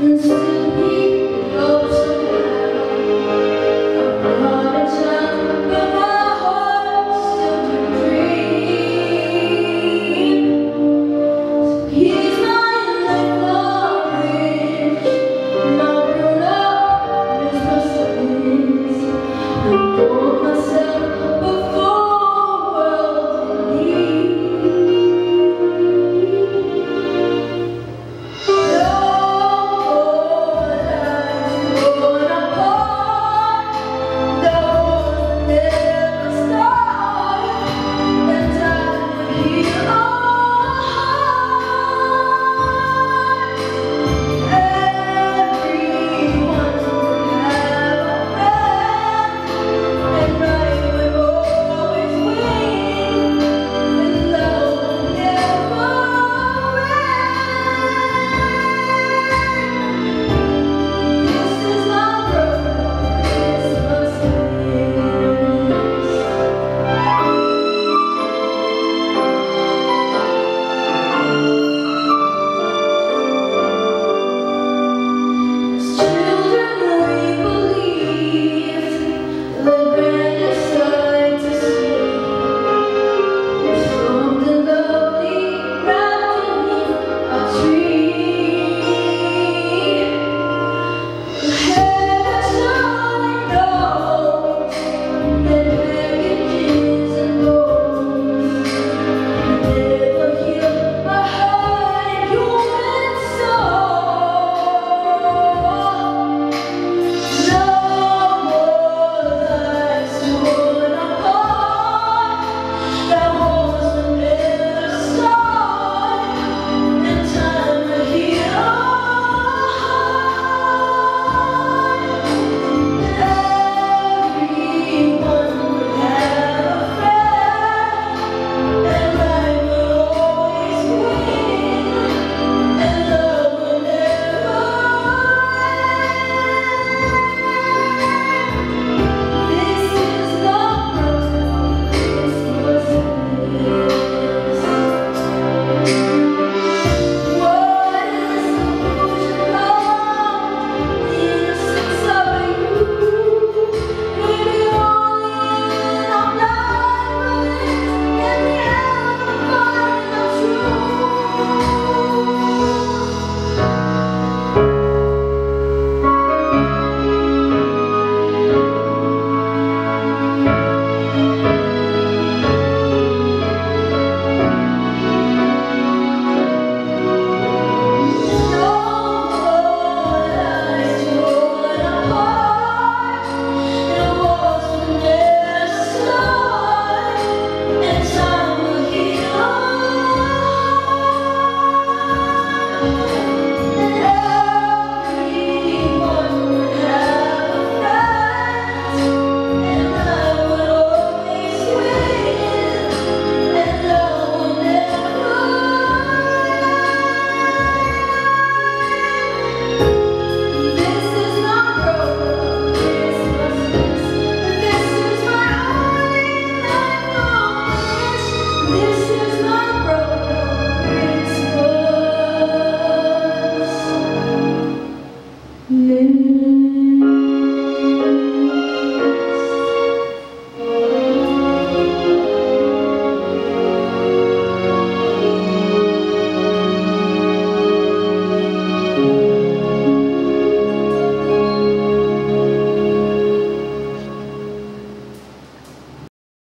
Mm-hmm.